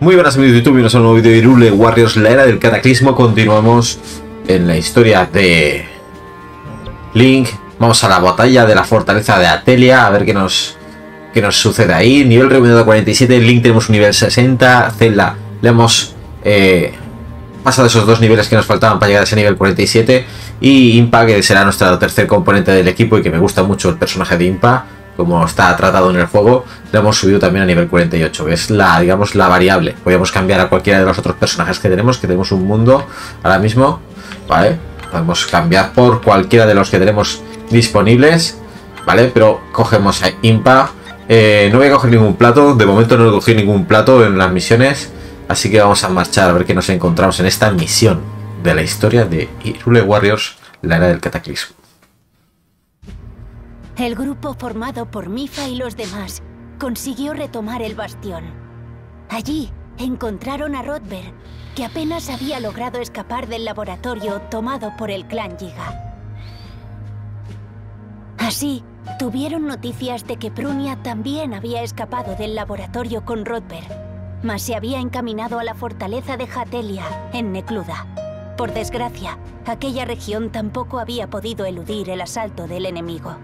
Muy buenas amigos de YouTube, bienvenidos a un nuevo vídeo de Irule Warriors, la era del cataclismo. Continuamos en la historia de Link. Vamos a la batalla de la fortaleza de Atelia, a ver qué nos, qué nos sucede ahí. Nivel recomendado 47, Link tenemos un nivel 60, Zelda le hemos eh, pasado esos dos niveles que nos faltaban para llegar a ese nivel 47. Y Impa, que será nuestra tercer componente del equipo y que me gusta mucho el personaje de Impa como está tratado en el juego, le hemos subido también a nivel 48, que es la, digamos, la variable. Podríamos cambiar a cualquiera de los otros personajes que tenemos, que tenemos un mundo ahora mismo, ¿vale? Podemos cambiar por cualquiera de los que tenemos disponibles, ¿vale? Pero cogemos a Impa. Eh, no voy a coger ningún plato, de momento no he cogido ningún plato en las misiones, así que vamos a marchar a ver qué nos encontramos en esta misión de la historia de Irule Warriors, la era del cataclismo. El grupo formado por Mifa y los demás consiguió retomar el bastión. Allí encontraron a Rodberg, que apenas había logrado escapar del laboratorio tomado por el clan Yiga. Así, tuvieron noticias de que Prunia también había escapado del laboratorio con Rodberg, mas se había encaminado a la fortaleza de Hatelia, en Necluda. Por desgracia, aquella región tampoco había podido eludir el asalto del enemigo.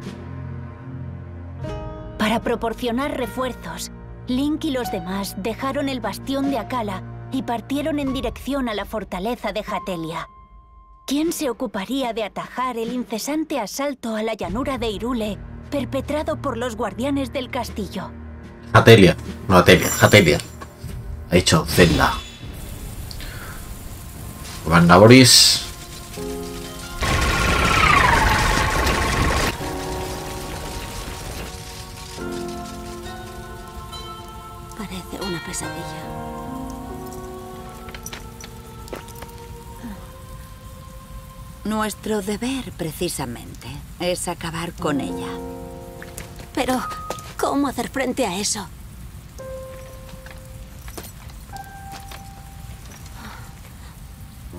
Para proporcionar refuerzos, Link y los demás dejaron el bastión de Akala y partieron en dirección a la fortaleza de Hatelia. ¿Quién se ocuparía de atajar el incesante asalto a la llanura de Irule perpetrado por los guardianes del castillo? Hatelia, no Atelia, Hatelia. Ha dicho Zelda. Wanda pesadilla. Nuestro deber, precisamente, es acabar con ella. Pero, ¿cómo hacer frente a eso?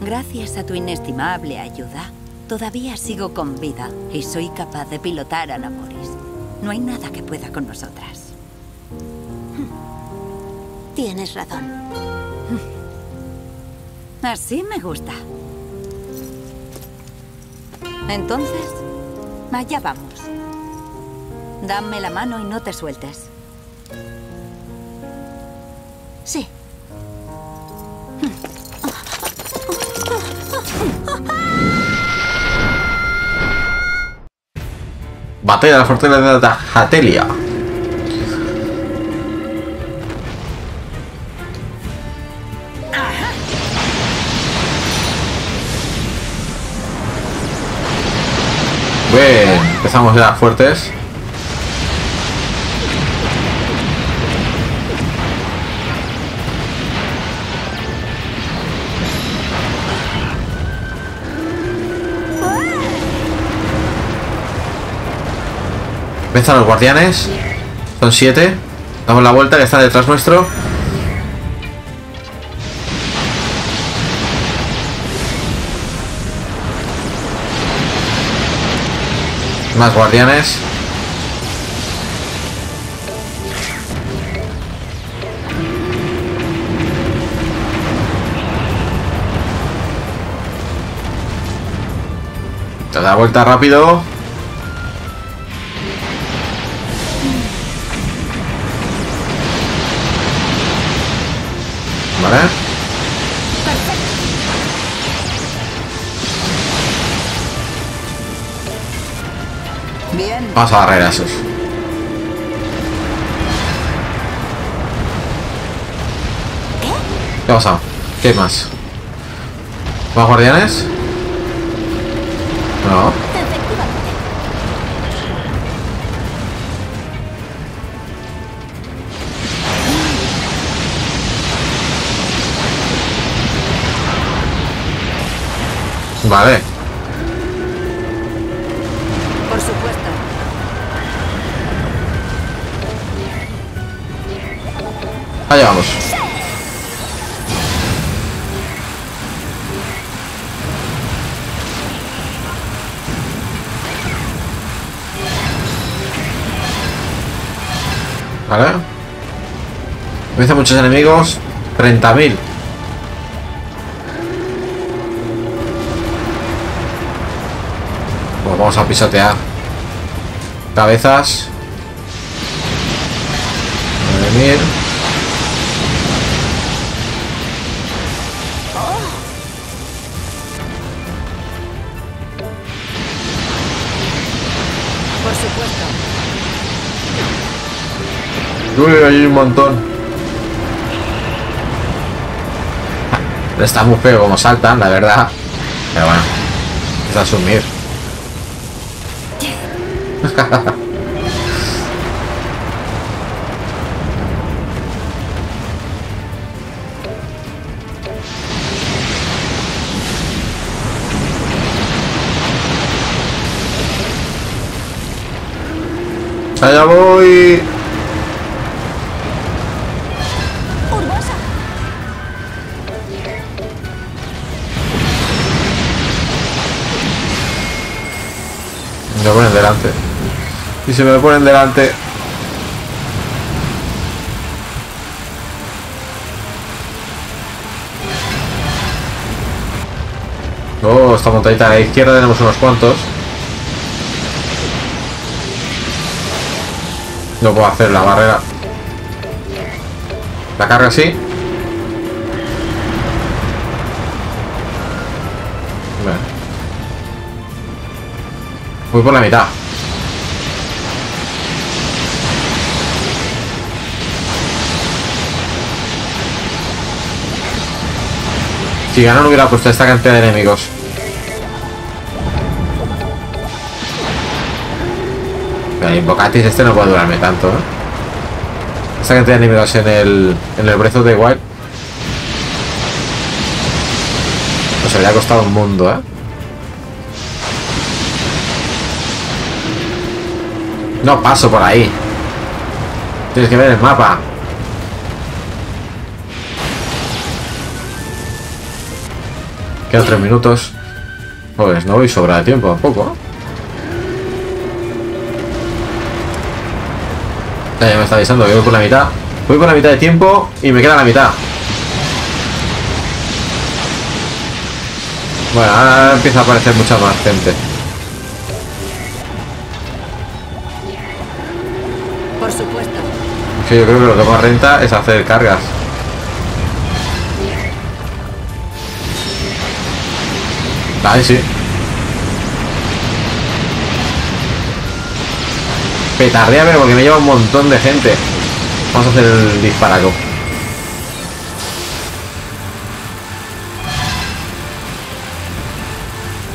Gracias a tu inestimable ayuda, todavía sigo con vida y soy capaz de pilotar a Namoris. No hay nada que pueda con nosotras. Tienes razón. Así me gusta. Entonces, allá vamos. Dame la mano y no te sueltes. Sí. Batalla de la fortaleza de Hatelia. Empezamos ya fuertes. Empiezan los guardianes. Son siete. Damos la vuelta que está detrás nuestro. Más guardianes. Te da vuelta rápido. Vamos a barrer a esos. ¿Qué ha pasado? ¿Qué más? ¿Más guardianes? No. Vale. Allá vamos. ¿Vale? Me muchos enemigos. 30.000. Vamos a pisotear. Cabezas. 9.000. Uy, hay un montón. Está muy feo como saltan, la verdad. Pero bueno, es asumir. Allá voy. Me ponen delante. Y se me ponen delante. Oh, esta montañita a la izquierda tenemos unos cuantos. No puedo hacer la barrera. La carga así. Bueno. Voy por la mitad. Si ya no hubiera puesto esta cantidad de enemigos. Pero el Invocatis este no puede durarme tanto, ¿eh? Esta cantidad de enemigos en el, en el Breath of the Wild. Nos habría costado un mundo, ¿eh? No paso por ahí. Tienes que ver el mapa. Quedan tres minutos. Pues no voy sobra de tiempo tampoco. Ya me está avisando que voy por la mitad. Voy por la mitad de tiempo y me queda la mitad. Bueno, ahora empieza a aparecer mucha más gente. Sí, yo creo que lo que más renta es hacer cargas. Ay, sí. Petardeame porque me lleva un montón de gente. Vamos a hacer el disparaco.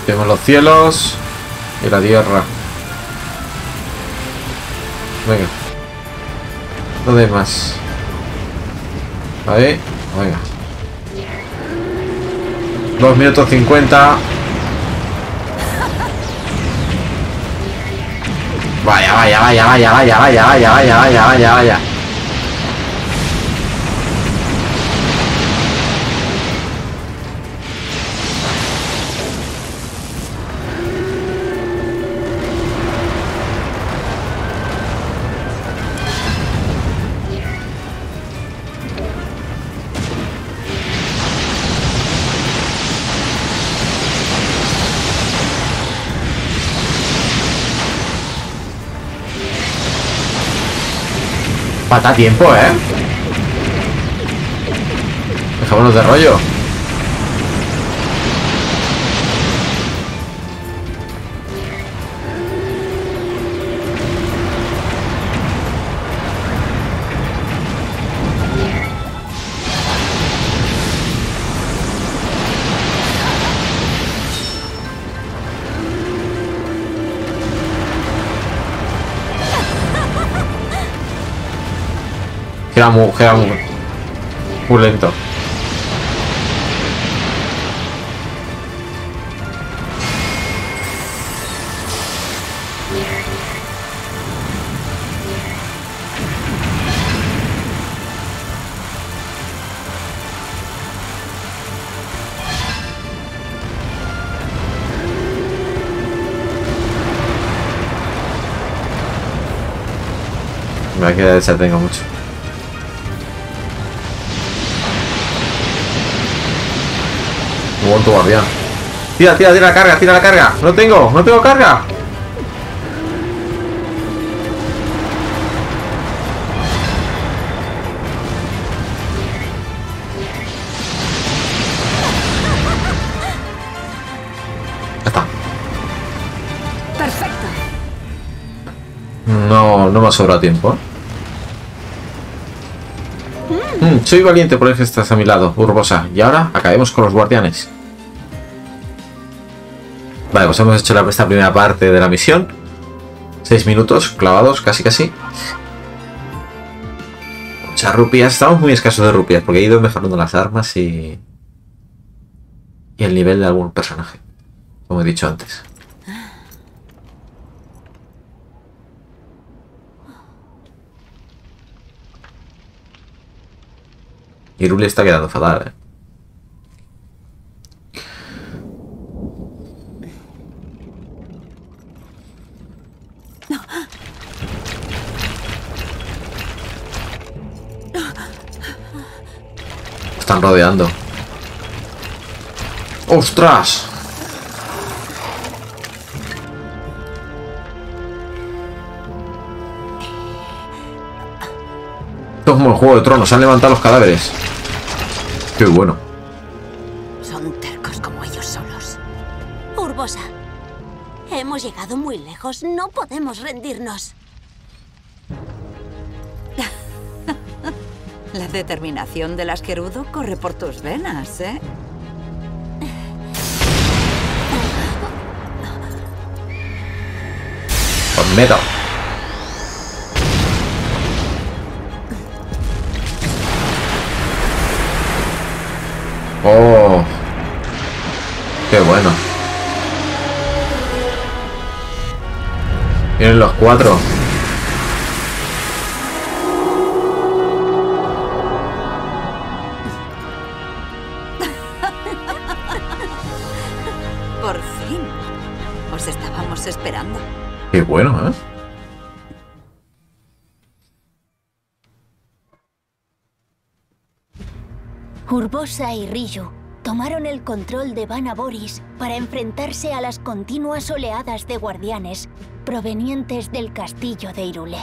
Tenemos los cielos y la tierra. Venga. ¿Dónde hay más? Ahí. Venga. 2 minutos 50. Vaya, vaya, vaya, vaya, vaya, vaya, vaya, vaya, vaya, vaya, vaya. Pata tiempo, ¿eh? Dejémonos de rollo. Queda muy, queda muy, muy lento. Me va a quedar desatengo mucho. Tu guardián. Tira, tira, tira la carga, tira la carga. No tengo, no tengo carga. Ya está. Perfecto. No, no me ha sobrado tiempo. ¿eh? Mm, soy valiente por eso estás a mi lado, Urbosa. Y ahora acabemos con los guardianes. Vale, pues hemos hecho esta primera parte de la misión. Seis minutos clavados, casi casi. Muchas rupias. Estamos muy escasos de rupias porque he ido mejorando las armas y... Y el nivel de algún personaje. Como he dicho antes. Y Ruli está quedando fatal, eh. Están rodeando. ¡Ostras! Esto es como el juego de tronos, se han levantado los cadáveres. Qué bueno. Son tercos como ellos solos. Urbosa, hemos llegado muy lejos. No podemos rendirnos. La determinación del asquerudo corre por tus venas, ¿eh? Oh. Qué bueno. Vienen los cuatro. Bueno, ¿eh? Urbosa y Ryu tomaron el control de Vanaboris para enfrentarse a las continuas oleadas de guardianes provenientes del castillo de Irule.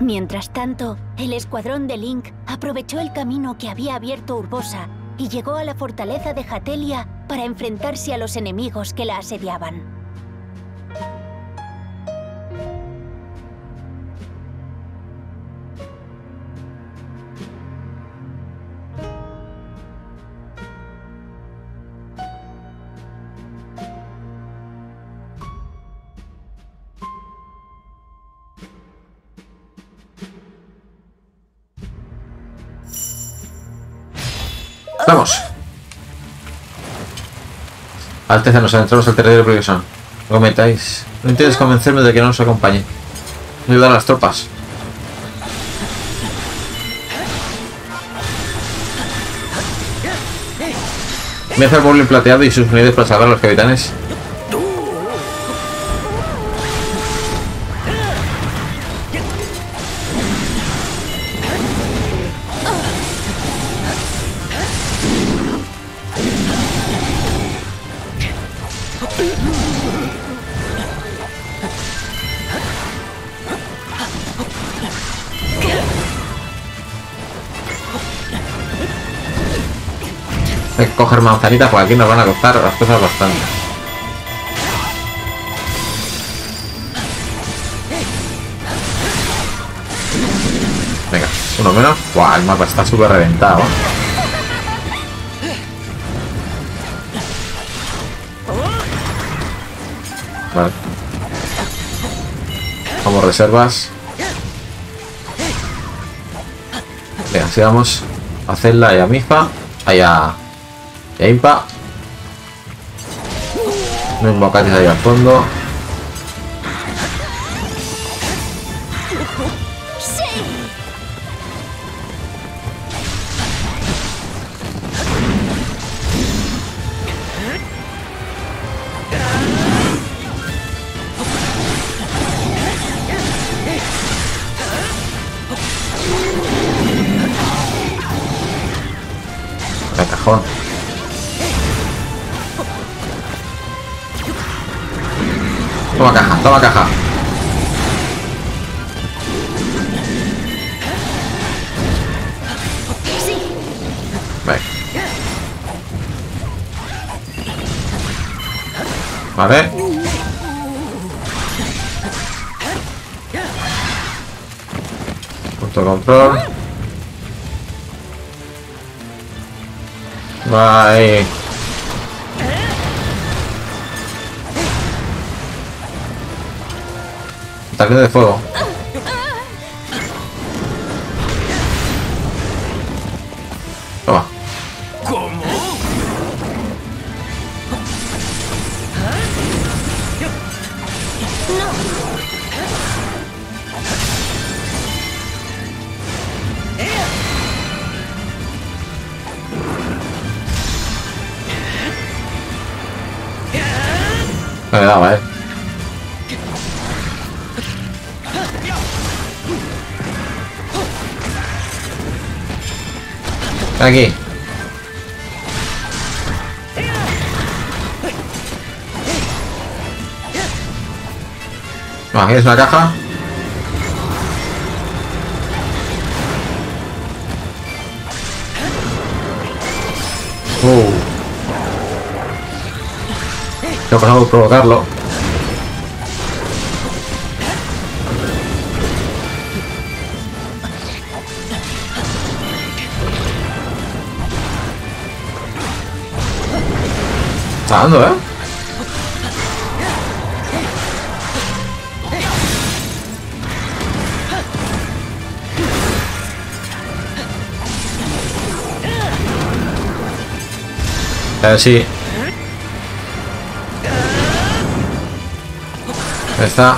Mientras tanto, el escuadrón de Link aprovechó el camino que había abierto Urbosa y llegó a la fortaleza de Jatelia para enfrentarse a los enemigos que la asediaban. ¡Vamos! Alteza, nos adentramos al territorio peligroso. No cometáis. No intentes convencerme de que no nos acompañe. Ayudar a las tropas. Me hace el Goblin plateado y sus unidades para salvar a los capitanes. Coger manzanitas porque aquí nos van a costar las cosas bastante. Venga, uno menos. Buah, el mapa está súper reventado. Vale. Vamos reservas. Venga, así vamos a Zelda y a. Ahí a Impa. No invocatis ahí al fondo. Toma caja. Vale. Punto de control. Bye. Ataque de fuego. Aquí. Va, ¿quieres una caja? Uh. Pasado por provocarlo. Está dando, ¿eh? Ahí está.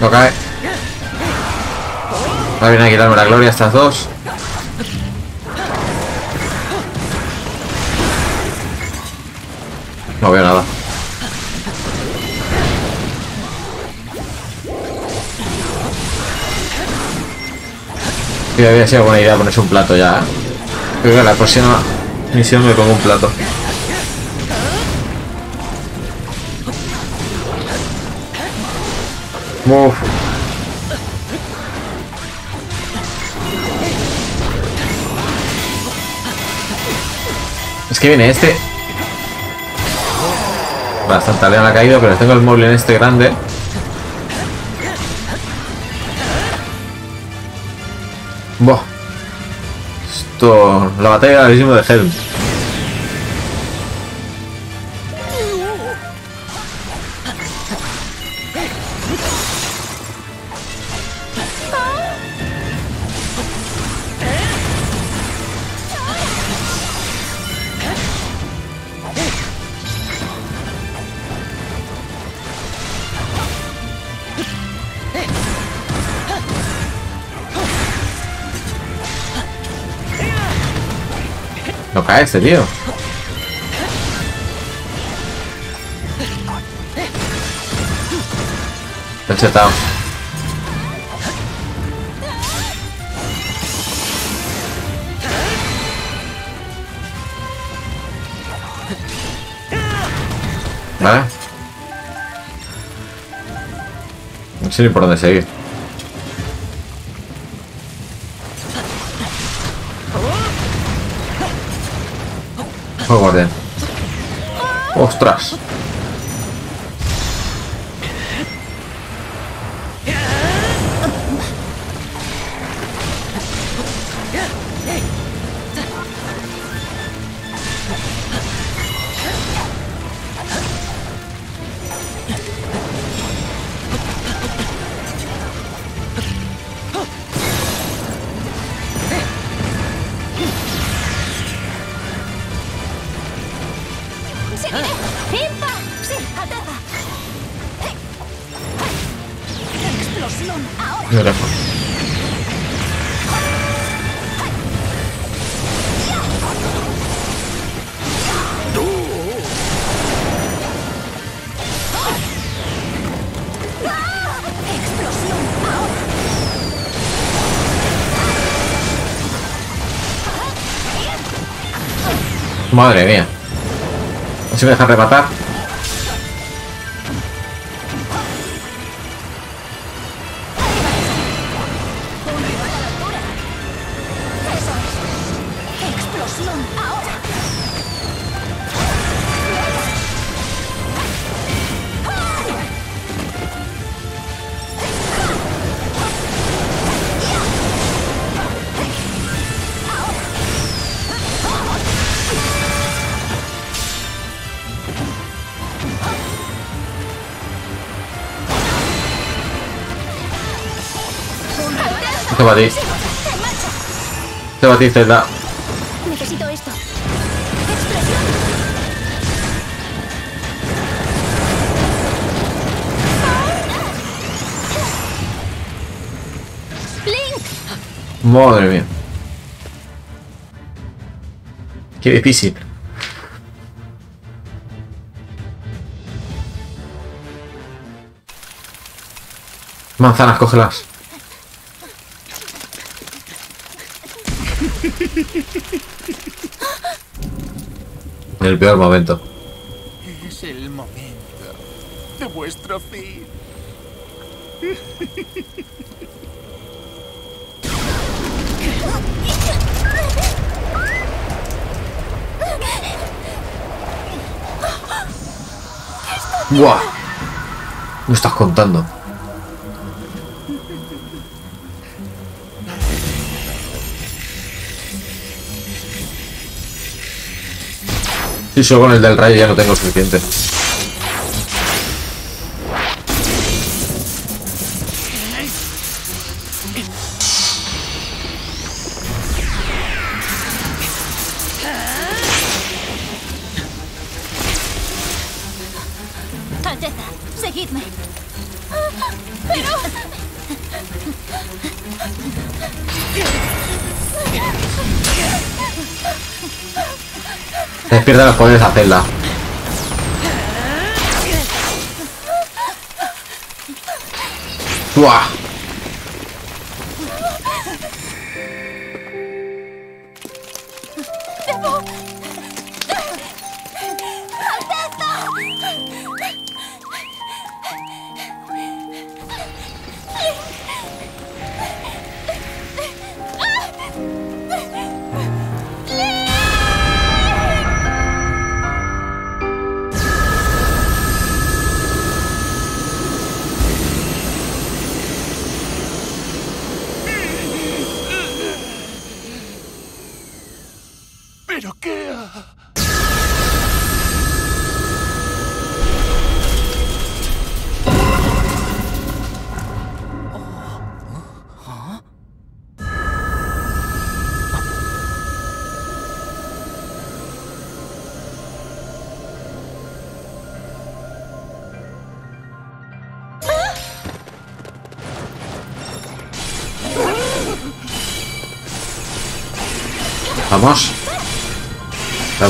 No cae. Ahora viene a quitarme la gloria estas dos. No veo nada. Sí, había sido buena idea ponerse un plato ya. Creo que la próxima misión me pongo un plato. Uf. Que viene este. Bastante león ha caído, pero tengo el móvil en este grande. Buah. Esto. La batalla gravísimo de Helm. Este tío. Está chetado. Vale. No sé ni por dónde seguir. ¡Ostras! Madre mía. No se me deja rematar. Te batí, Zelda. Necesito esto. Madre mía. Qué difícil. Manzanas, cógelas. En el peor momento. Es el momento de vuestro fin. ¡Buah! Me estás contando. Sí, solo con el del rayo ya no tengo suficiente. Despierta los poderes a Zelda. ¡Buah!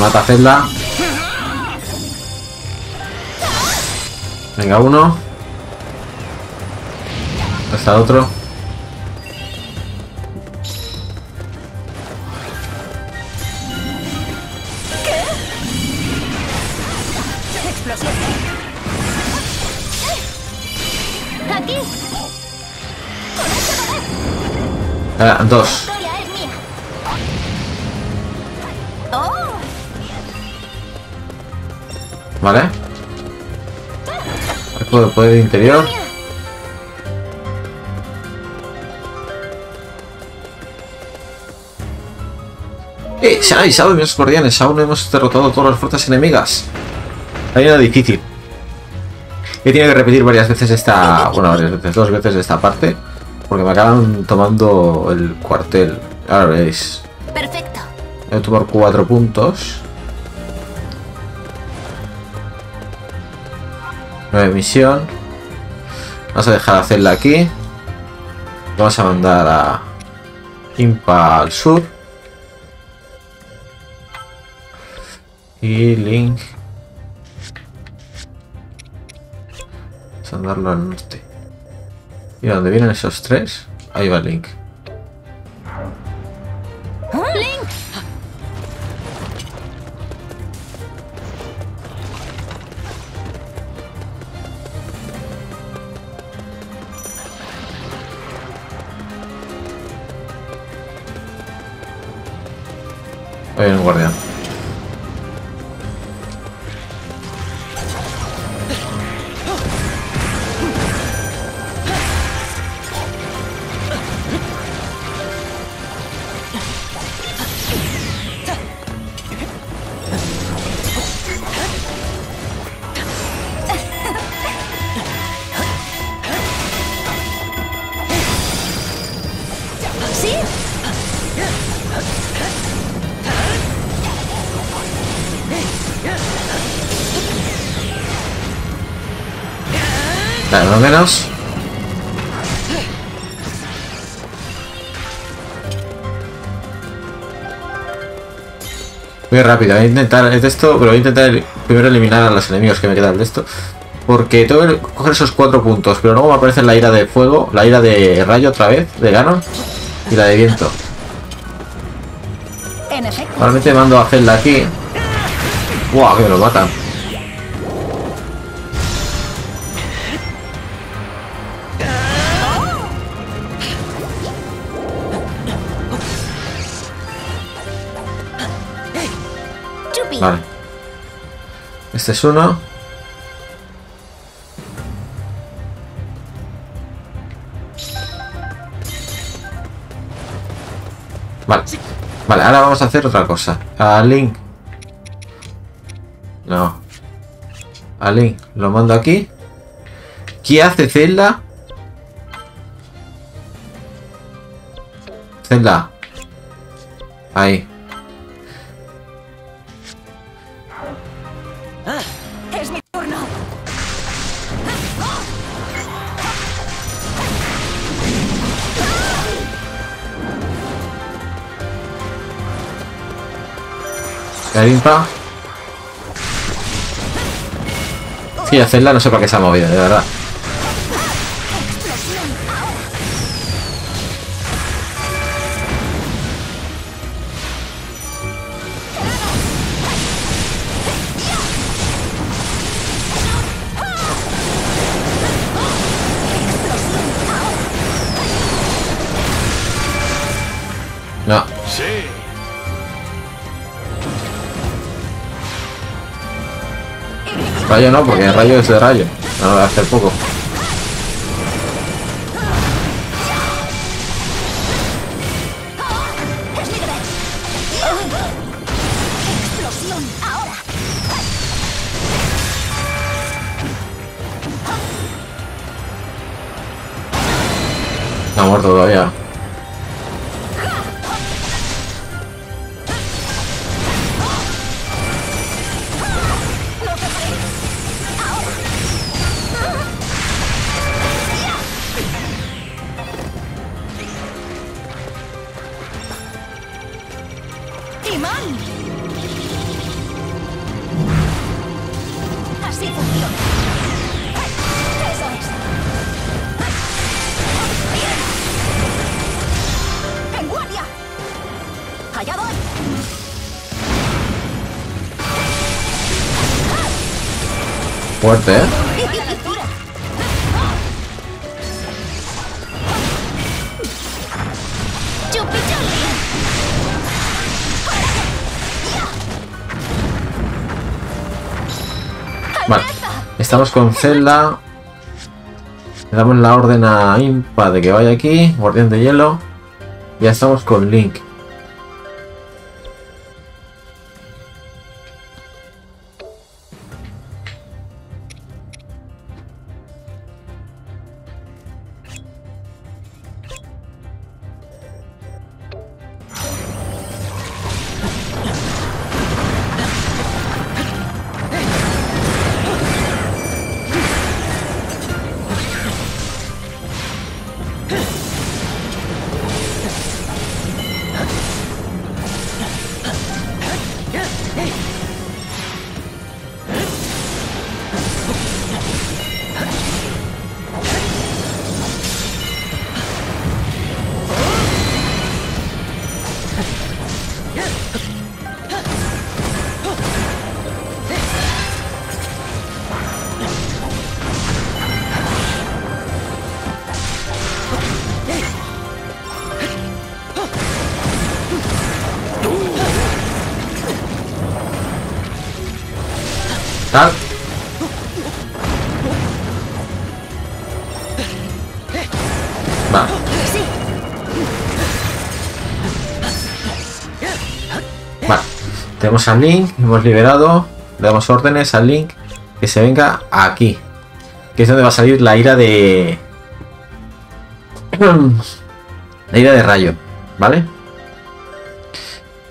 Remata Zelda. Venga, uno. Está otro. Eh, dos. De poder interior. ¡Eh! Se han avisado mis guardianes. Aún no hemos derrotado todas las fuerzas enemigas. Hay una difícil. He tenido que repetir varias veces esta... Bueno, varias veces, dos veces esta parte. Porque me acaban tomando el cuartel. Ahora veréis. Perfecto. Voy a tomar cuatro puntos. Nueva misión. Vamos a dejar hacerla aquí. Vamos a mandar a Impa al sur. Y Link. Vamos a mandarlo al norte. ¿Y a dónde vienen esos tres? Ahí va Link. ¡Link! Guardián. Uno menos. Muy rápido, voy a intentar de esto, pero voy a intentar primero eliminar a los enemigos que me quedan de esto. Porque tengo que coger esos cuatro puntos, pero luego me aparece la ira de fuego, la ira de rayo otra vez, de Ganon, y la de viento. Normalmente mando a hacerla aquí. ¡Buah! Que me lo matan. Vale. Este es uno. Vale. Vale, ahora vamos a hacer otra cosa. A Link. No. A Link. Lo mando aquí. ¿Qué hace Zelda? Zelda. Ahí. Garimpa. Sí, hacerla no sé para qué se ha movido, de verdad. Rayo no, porque rayo es de rayo. No hacer poco. ¿Eh? Vale. Estamos con Zelda. Le damos la orden a Impa de que vaya aquí. Guardián de hielo. Ya estamos con Link. Al Link, hemos liberado. Damos órdenes al Link que se venga aquí. Que es donde va a salir la ira de. La ira de rayo, ¿vale?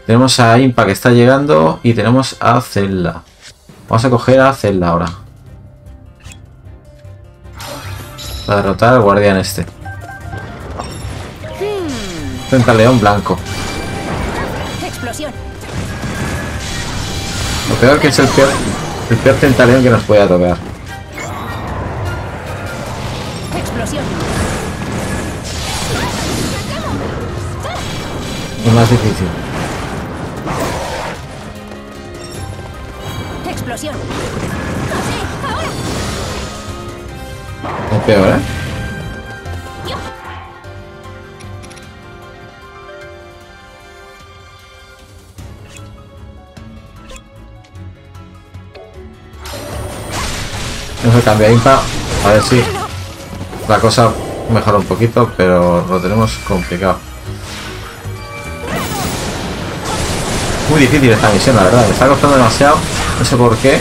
Tenemos a Impa que está llegando y tenemos a Zelda. Vamos a coger a Zelda ahora. Para derrotar al guardián este. León blanco. Lo peor que es el peor, el peor Tentaleón que nos pueda tocar. Explosión. Es más difícil. Explosión. Así, ahora. Es peor, ¿eh? Vamos a cambiar impa. A ver si la cosa mejora un poquito, pero lo tenemos complicado. Muy difícil esta misión, la verdad. Me está costando demasiado. No sé por qué.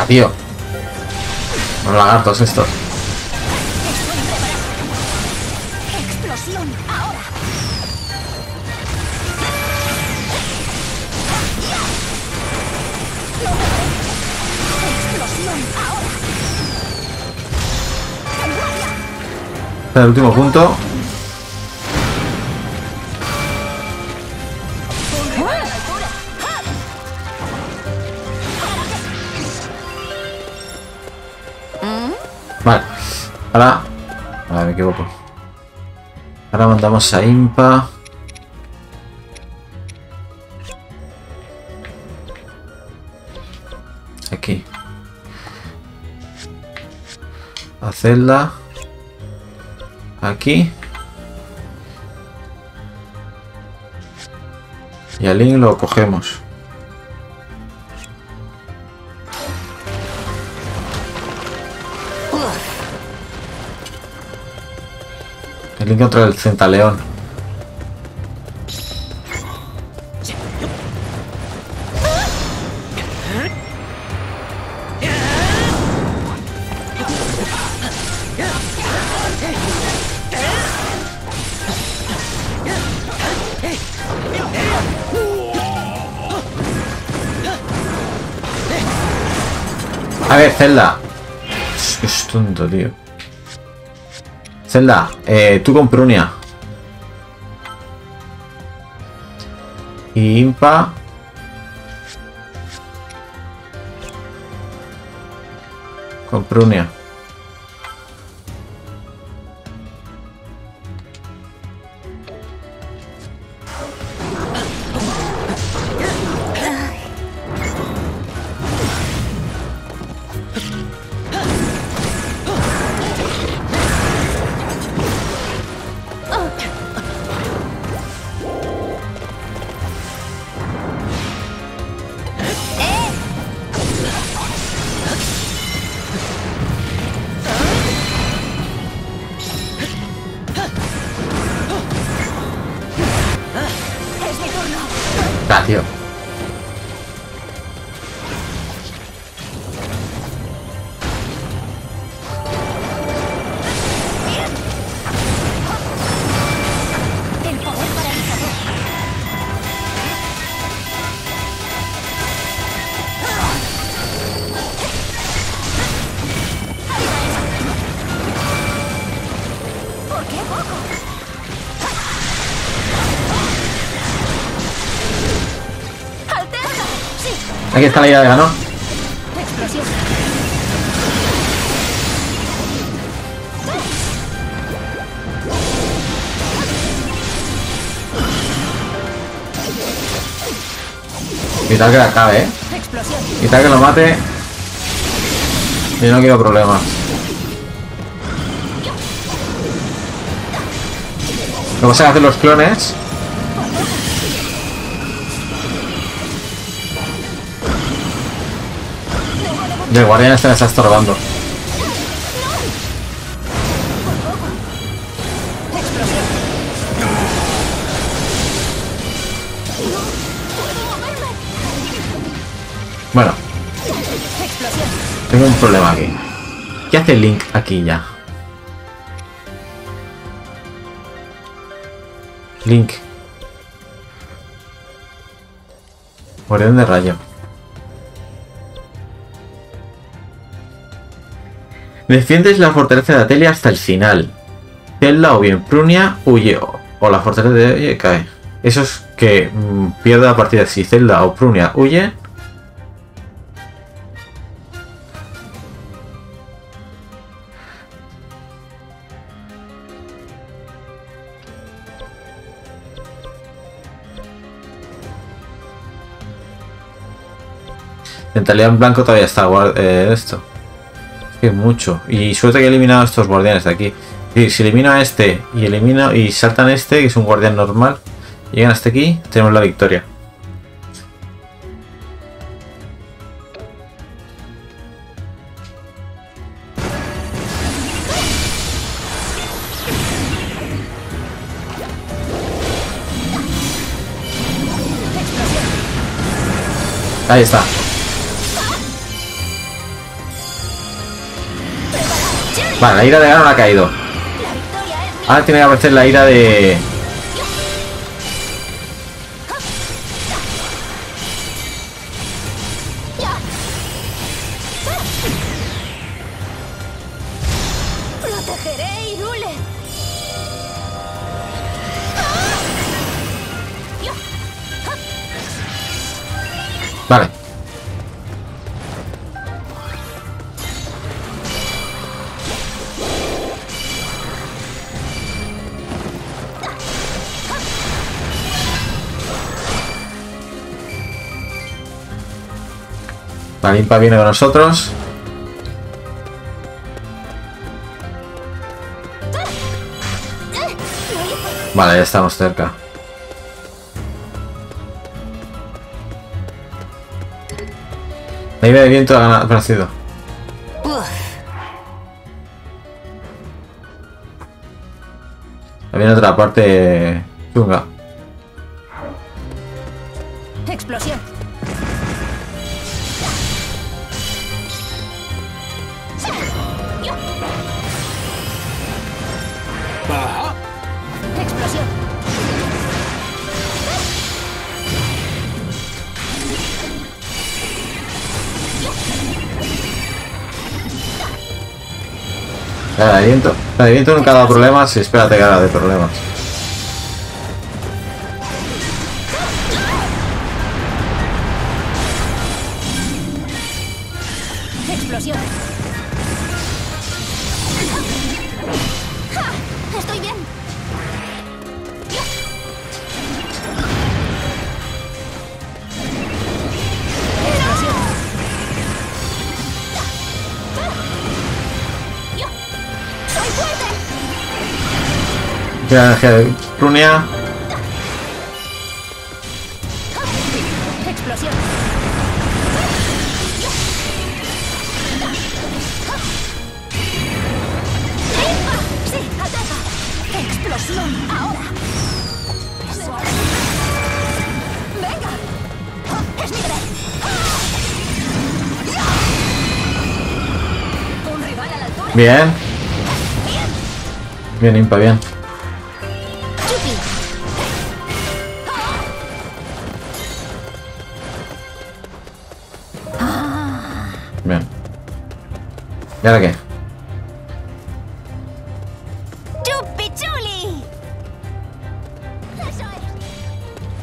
Ah, tío. Los lagartos estos. El último punto. Equivoco. Ahora mandamos a Impa. Aquí. A Zelda. Aquí. Y al Link lo cogemos. Contra el Centaleón. A ver, Zelda. Es tonto, tío. Zelda, eh, tú con Prunia. Y Impa. Con Prunia. Está la idea de ganó. Y tal que la acabe, ¿eh? Y tal que lo mate. Yo no quiero problemas. Lo que pasa que hacer los clones. El guardián este me está estorbando. Bueno, tengo un problema aquí. ¿Qué hace Link aquí ya? Link. Guardián de rayo. Defiendes la fortaleza de Atelia hasta el final. Zelda o bien Prunia huye o, la fortaleza de Atelia cae. Eso es que mm, pierde la partida si Zelda o Prunia huye. Mentalidad en blanco todavía está eh, esto. Es mucho. Y suerte que he eliminado a estos guardianes de aquí. Y si elimino a este y elimino y saltan este, que es un guardián normal, llegan hasta aquí, tenemos la victoria. Ahí está. Vale, la ira de Ganon ha caído. Ahora tiene que aparecer la ira de... Viene con nosotros. Vale, ya estamos cerca. La ira de viento ha. Uf, Había otra parte chunga. La de viento. De viento nunca ha dado problemas y espérate que haga de problemas. Rival a la altura. Bien. Bien, Impa, bien. ¿Y ahora qué?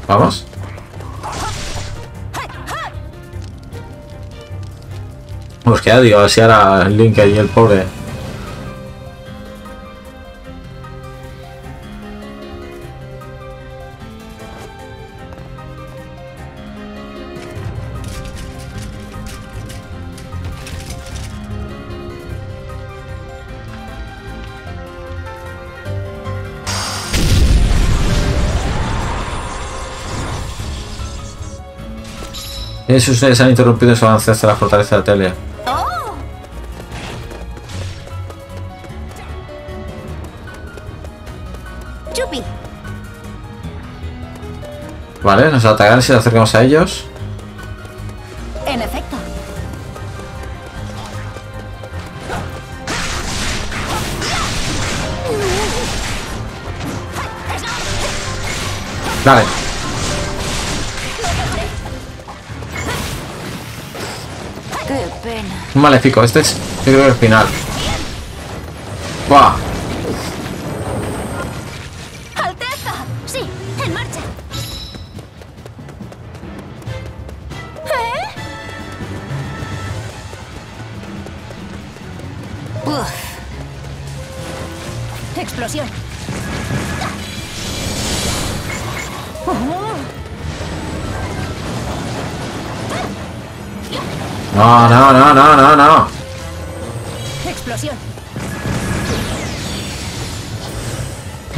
¿Vamos? Pues que ya digo, así ahora el Link ahí, el pobre. Esos ustedes han interrumpido su avance hasta la fortaleza de Telia. Vale, nos atacarán si nos acercamos a ellos. En efecto. Dale. Maléfico, este es el final.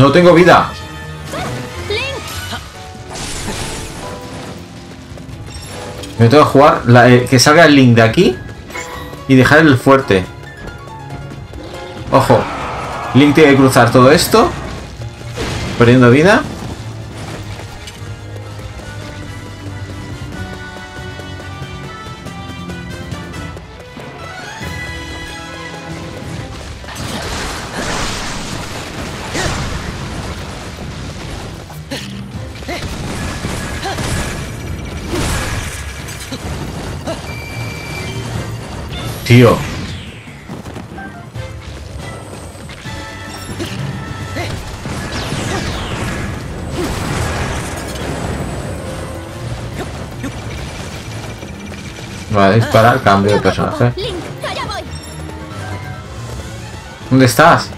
No tengo vida. Me tengo que jugar eh, que salga el link de aquí y dejar el fuerte. Ojo. Link tiene que cruzar todo esto. Perdiendo vida. Tío. A disparar, cambio de personaje. ¿Dónde estás?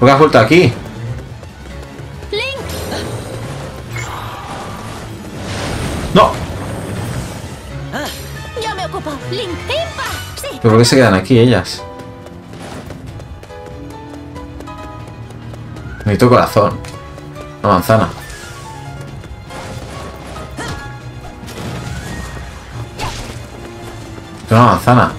¿Por qué has vuelto aquí? ¿Pero por qué se quedan aquí ellas? Necesito corazón. Una manzana. Una manzana.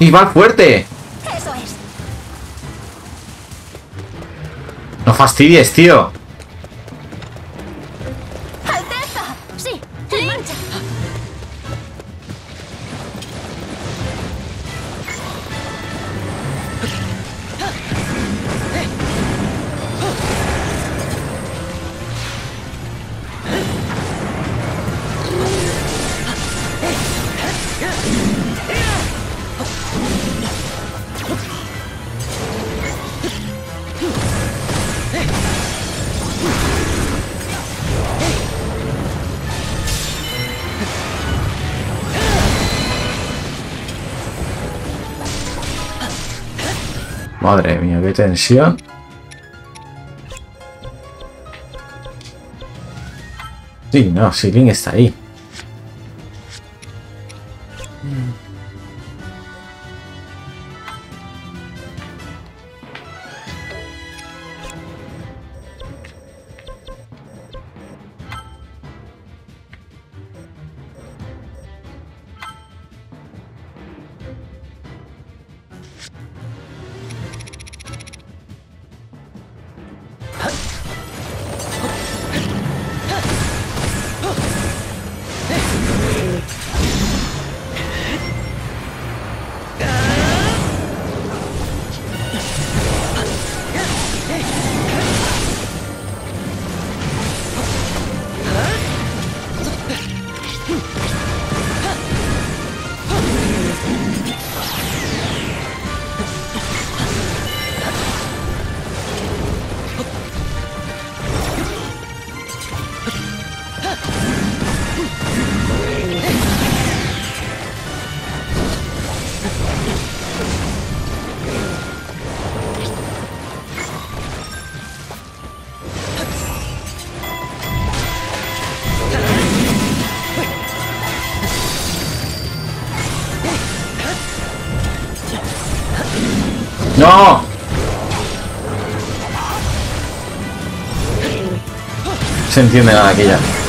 ¡Y va fuerte! Fastidies, tío. Madre mía, qué tensión. Sí, no, si Link está ahí. Se entiende nada aquella. ¡Eso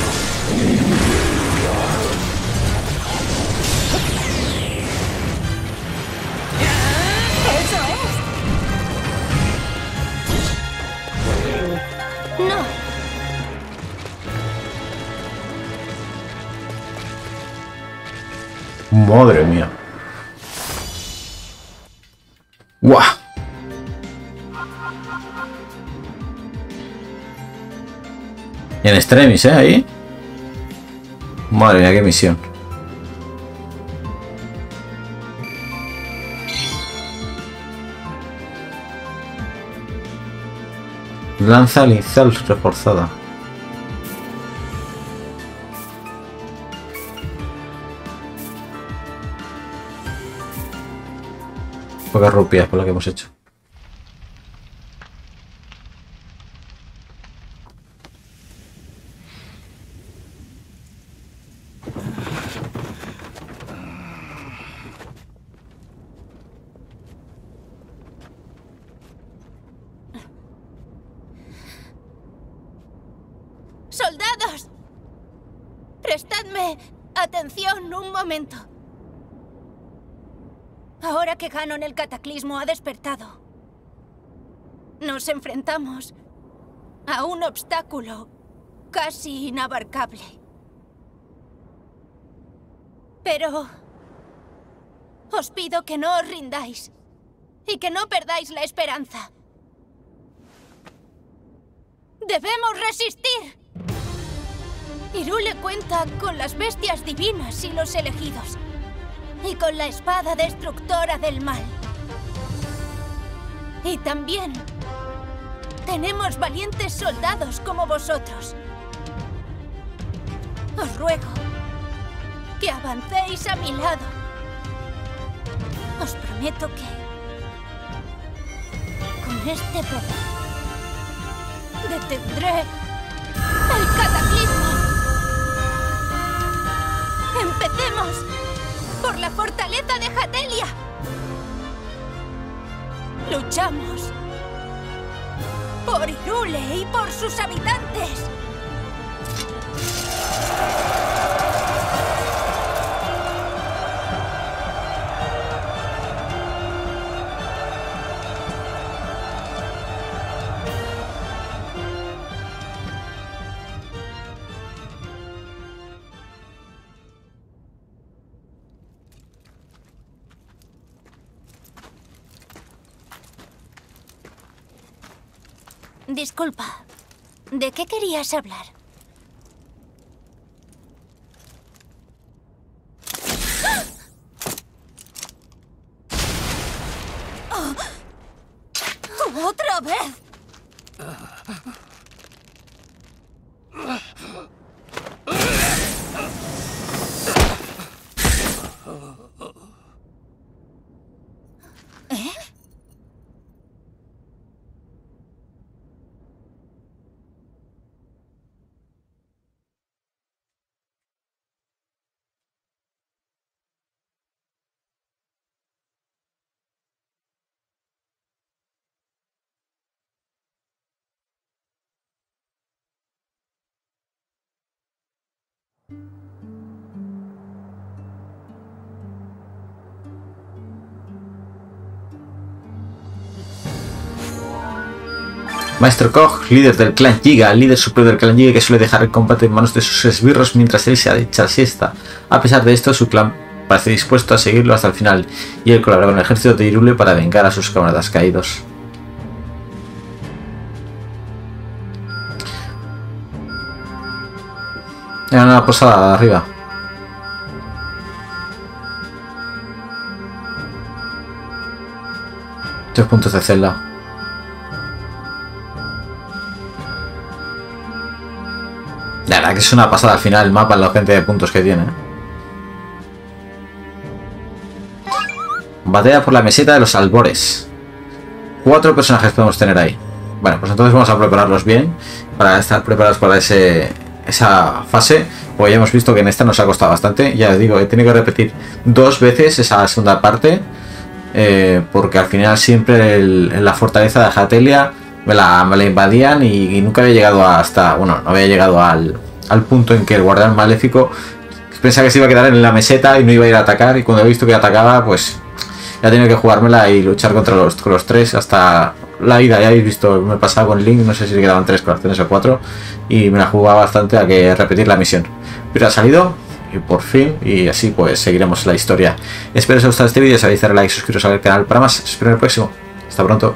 extremis, ¿eh? Ahí. Madre mía, qué misión. Lanza linzal reforzada. Pocas rupias por lo que hemos hecho. ¡Soldados! Atención un momento. Ahora que Ganon el cataclismo ha despertado, nos enfrentamos a un obstáculo casi inabarcable. Pero os pido que no os rindáis y que no perdáis la esperanza. ¡Debemos resistir! Irule cuenta con las bestias divinas y los elegidos. Y con la espada destructora del mal. Y también tenemos valientes soldados como vosotros. Os ruego que avancéis a mi lado. Os prometo que con este poder detendré ¡Por la fortaleza de Jatelia! ¡Luchamos! ¡Por Irule y por sus habitantes! Disculpa, ¿de qué querías hablar? Maestro Koch, líder del clan Giga, líder supremo del clan Giga que suele dejar el combate en manos de sus esbirros mientras él se echa siesta. A pesar de esto, su clan parece dispuesto a seguirlo hasta el final y él colabora con el ejército de Irule para vengar a sus camaradas caídos. Era una posada arriba. Tres puntos de celda. La verdad que es una pasada al final el mapa, la gente de puntos que tiene. Batalla por la meseta de los albores. Cuatro personajes podemos tener ahí. Bueno, pues entonces vamos a prepararlos bien para estar preparados para ese, esa fase. Porque ya hemos visto que en esta nos ha costado bastante. Ya os digo, he tenido que repetir dos veces esa segunda parte. eh, porque al final siempre el- la fortaleza de Hatelia me la, me la invadían y, nunca había llegado hasta, bueno, no había llegado al, al punto en que el guardián maléfico pensaba que se iba a quedar en la meseta y no iba a ir a atacar y cuando he visto que atacaba pues ya tenía que jugármela y luchar contra los, con los tres hasta la ida, ya habéis visto, me pasaba con Link, no sé si le quedaban tres corazones o cuatro y me la jugaba bastante a que repetir la misión. Pero ha salido y por fin y así pues seguiremos la historia. Espero que os haya gustado este vídeo, sabéis darle like, suscribiros al canal para más, espero en el próximo. Hasta pronto.